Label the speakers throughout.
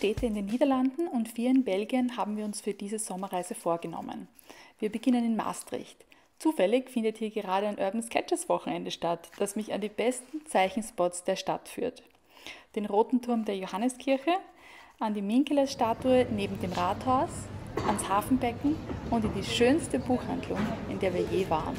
Speaker 1: Städte in den Niederlanden und vier in Belgien haben wir uns für diese Sommerreise vorgenommen. Wir beginnen in Maastricht. Zufällig findet hier gerade ein Urban Sketches Wochenende statt, das mich an die besten Zeichenspots der Stadt führt. Den roten Turm der Johanneskirche, an die Minkeles-Statue neben dem Rathaus, ans Hafenbecken und in die schönste Buchhandlung, in der wir je waren.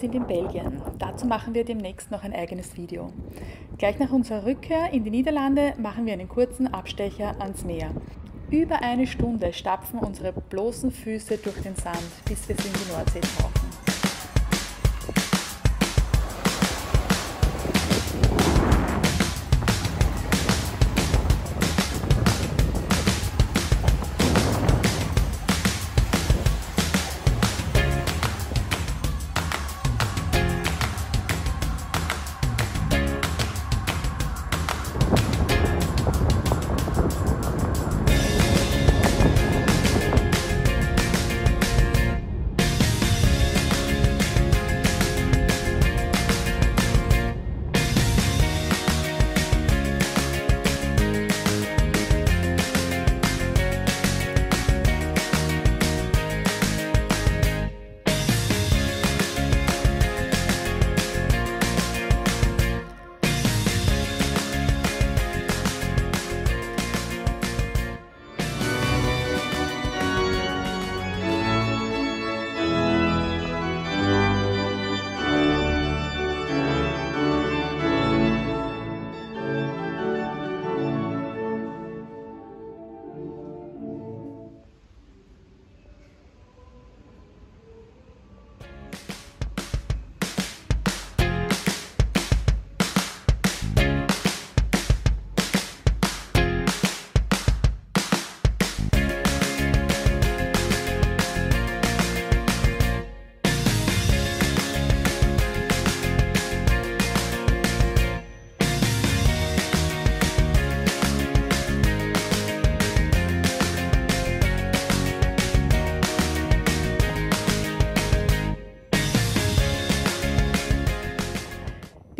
Speaker 1: Sind in Belgien. Dazu machen wir demnächst noch ein eigenes Video. Gleich nach unserer Rückkehr in die Niederlande machen wir einen kurzen Abstecher ans Meer. Über eine Stunde stapfen unsere bloßen Füße durch den Sand, bis wir sie in die Nordsee tauchen.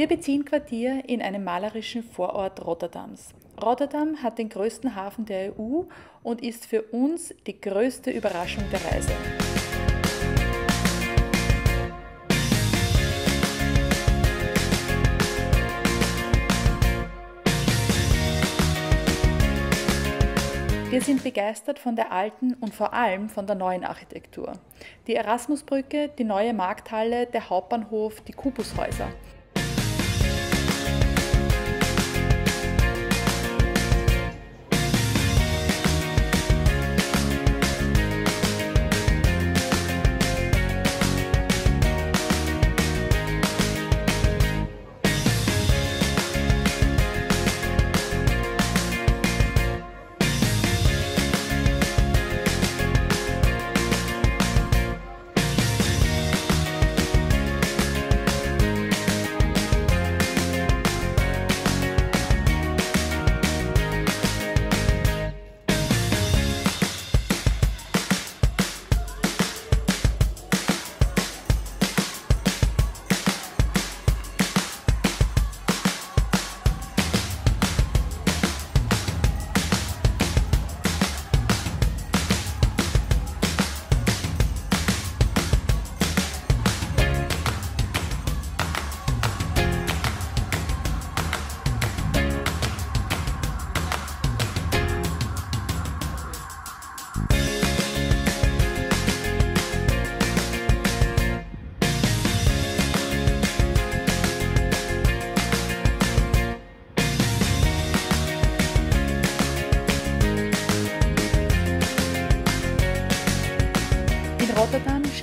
Speaker 1: Wir beziehen Quartier in einem malerischen Vorort Rotterdams. Rotterdam hat den größten Hafen der EU und ist für uns die größte Überraschung der Reise. Wir sind begeistert von der alten und vor allem von der neuen Architektur. Die Erasmusbrücke, die neue Markthalle, der Hauptbahnhof, die Kubushäuser.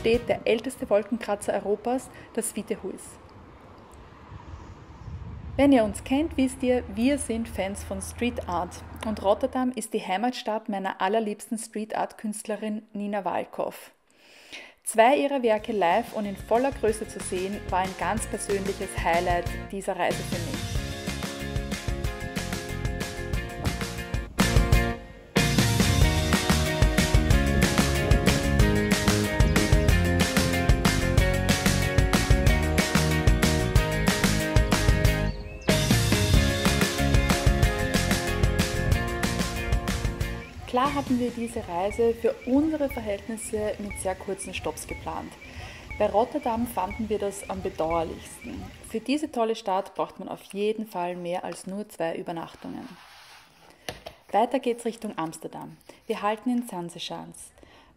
Speaker 1: Steht der älteste Wolkenkratzer Europas, das Witte Huis. Wenn ihr uns kennt, wisst ihr, wir sind Fans von Street Art und Rotterdam ist die Heimatstadt meiner allerliebsten Street Art Künstlerin Nina Walkow. Zwei ihrer Werke live und in voller Größe zu sehen, war ein ganz persönliches Highlight dieser Reise für mich. Klar hatten wir diese Reise für unsere Verhältnisse mit sehr kurzen Stops geplant. Bei Rotterdam fanden wir das am bedauerlichsten. Für diese tolle Stadt braucht man auf jeden Fall mehr als nur zwei Übernachtungen. Weiter geht's Richtung Amsterdam. Wir halten in Zanseschans.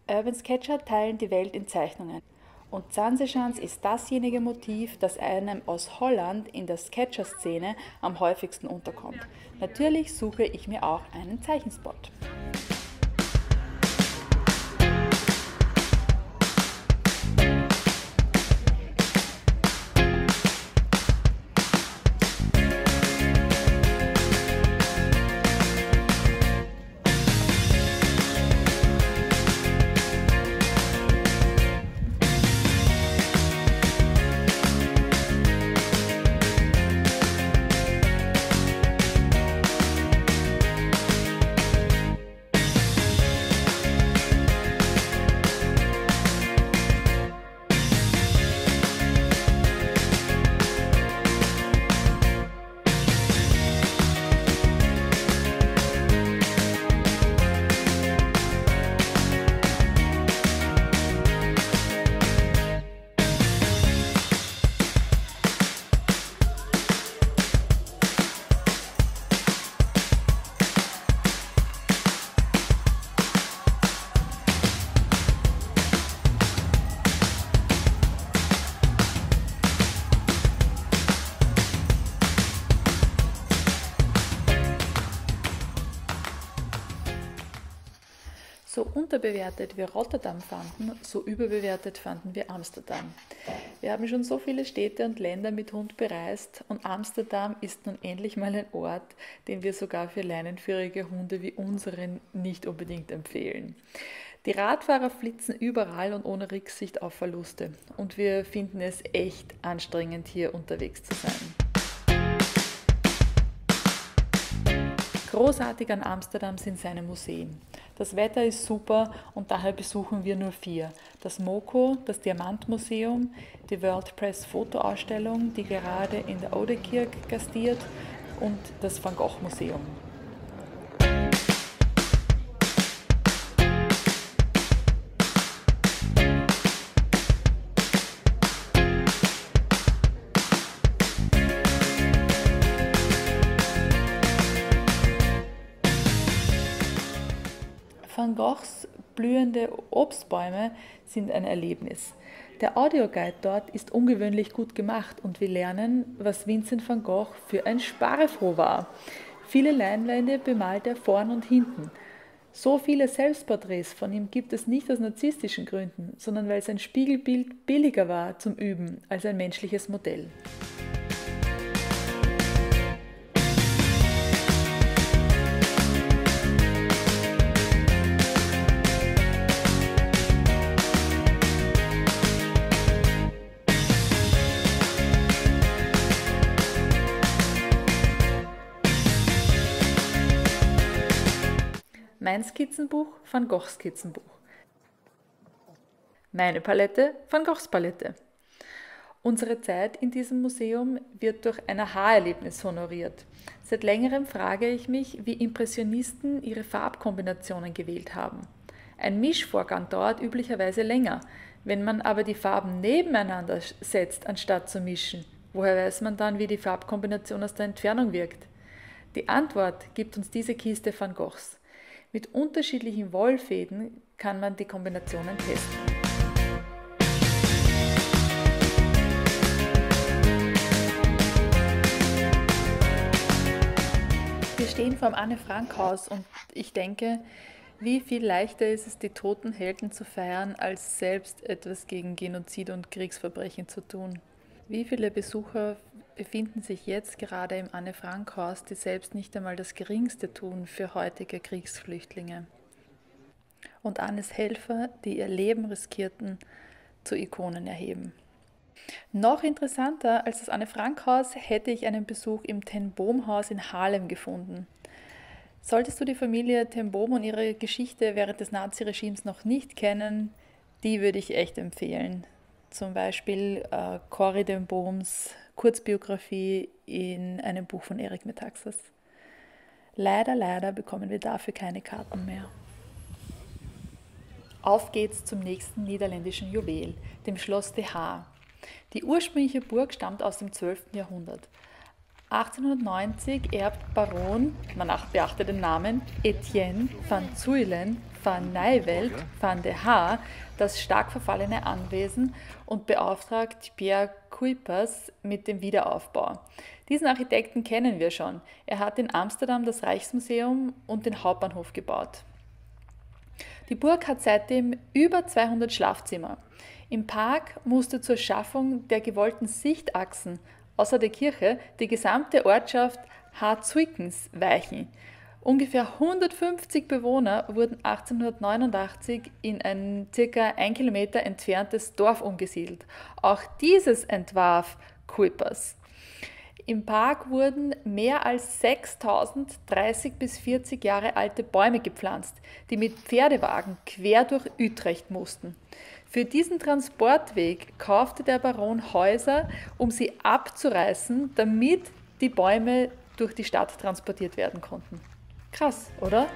Speaker 1: Urban Sketcher teilen die Welt in Zeichnungen. Und Zanseschans ist dasjenige Motiv, das einem aus Holland in der Sketcher-Szene am häufigsten unterkommt. Natürlich suche ich mir auch einen Zeichenspot. Unterbewertet wir Rotterdam fanden, so überbewertet fanden wir Amsterdam. Wir haben schon so viele Städte und Länder mit Hund bereist und Amsterdam ist nun endlich mal ein Ort, den wir sogar für leinenführige Hunde wie unseren nicht unbedingt empfehlen. Die Radfahrer flitzen überall und ohne Rücksicht auf Verluste und wir finden es echt anstrengend hier unterwegs zu sein. Großartig an Amsterdam sind seine Museen. Das Wetter ist super und daher besuchen wir nur vier. Das MoCo, das Diamantmuseum, die World Press Fotoausstellung, die gerade in der Odekirk gastiert und das Van Gogh Museum. Van Goghs blühende Obstbäume sind ein Erlebnis. Der Audioguide dort ist ungewöhnlich gut gemacht und wir lernen, was Vincent van Gogh für ein Sparefroh war. Viele Leinwände bemalt er vorn und hinten. So viele Selbstporträts von ihm gibt es nicht aus narzisstischen Gründen, sondern weil sein Spiegelbild billiger war zum Üben als ein menschliches Modell. Mein Skizzenbuch, Van Goghs Skizzenbuch. Meine Palette, Van Goghs Palette. Unsere Zeit in diesem Museum wird durch ein Aha-Erlebnis honoriert. Seit längerem frage ich mich, wie Impressionisten ihre Farbkombinationen gewählt haben. Ein Mischvorgang dauert üblicherweise länger. Wenn man aber die Farben nebeneinander setzt, anstatt zu mischen, woher weiß man dann, wie die Farbkombination aus der Entfernung wirkt? Die Antwort gibt uns diese Kiste Van Goghs. Mit unterschiedlichen Wollfäden kann man die Kombinationen testen. Wir stehen vor dem Anne Frank Haus und ich denke, Wie viel leichter ist es, die toten Helden zu feiern, als selbst etwas gegen Genozid und Kriegsverbrechen zu tun? Wie viele Besucher befinden sich jetzt gerade im Anne-Frank-Haus, die selbst nicht einmal das Geringste tun für heutige Kriegsflüchtlinge? Und Annes Helfer, die ihr Leben riskierten, zu Ikonen erheben. Noch interessanter als das Anne-Frank-Haus hätte ich einen Besuch im Ten Boom-Haus in Harlem gefunden. Solltest du die Familie Ten Boom und ihre Geschichte während des Naziregimes noch nicht kennen, die würde ich echt empfehlen. Zum Beispiel äh, Cory Ten Booms Kurzbiografie in einem Buch von Erik Metaxas. Leider, leider bekommen wir dafür keine Karten mehr. Auf geht's zum nächsten niederländischen Juwel, dem Schloss de Haar. Die ursprüngliche Burg stammt aus dem 12. Jahrhundert. 1890 erbt Baron, man beachte den Namen, Etienne van Zuylen van Nijvelt van de Haar das stark verfallene Anwesen und beauftragt Pierre Kuipers mit dem Wiederaufbau. Diesen Architekten kennen wir schon. Er hat in Amsterdam das Reichsmuseum und den Hauptbahnhof gebaut. Die Burg hat seitdem über 200 Schlafzimmer. Im Park musste zur Schaffung der gewollten Sichtachsen außer der Kirche die gesamte Ortschaft Harzuikens weichen. Ungefähr 150 Bewohner wurden 1889 in ein circa ein Kilometer entferntes Dorf umgesiedelt. Auch dieses entwarf Kuipers. Im Park wurden mehr als 6000 30 bis 40 Jahre alte Bäume gepflanzt, die mit Pferdewagen quer durch Utrecht mussten. Für diesen Transportweg kaufte der Baron Häuser, um sie abzureißen, damit die Bäume durch die Stadt transportiert werden konnten. Krass, oder?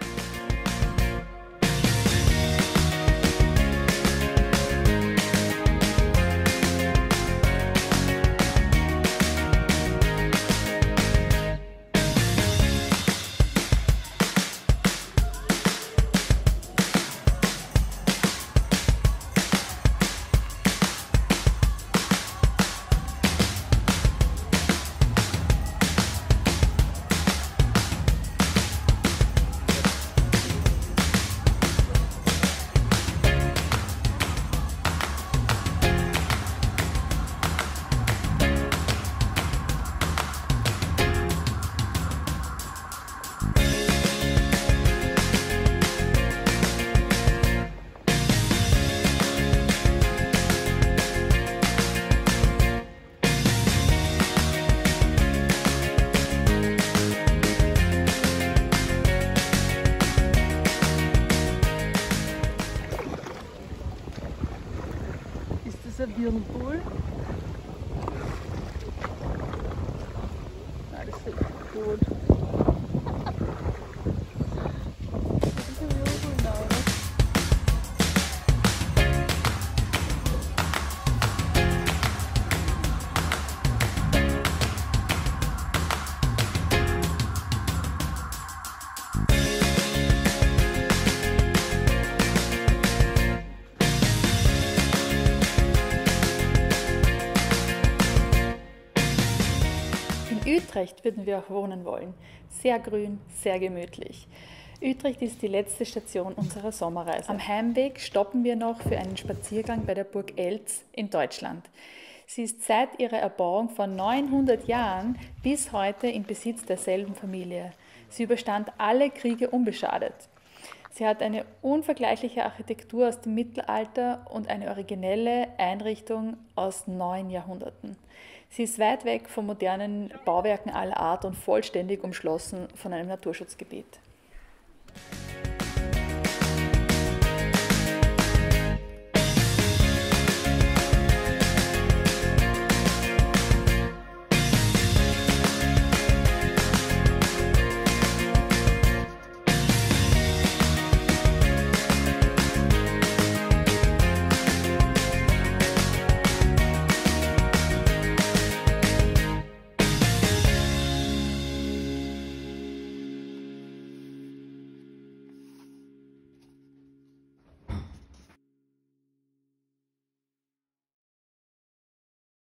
Speaker 1: Utrecht würden wir auch wohnen wollen. Sehr grün, sehr gemütlich. Utrecht ist die letzte Station unserer Sommerreise. Am Heimweg stoppen wir noch für einen Spaziergang bei der Burg Elz in Deutschland. Sie ist seit ihrer Erbauung vor 900 Jahren bis heute in Besitz derselben Familie. Sie überstand alle Kriege unbeschadet. Sie hat eine unvergleichliche Architektur aus dem Mittelalter und eine originelle Einrichtung aus neun Jahrhunderten. Sie ist weit weg von modernen Bauwerken aller Art und vollständig umschlossen von einem Naturschutzgebiet.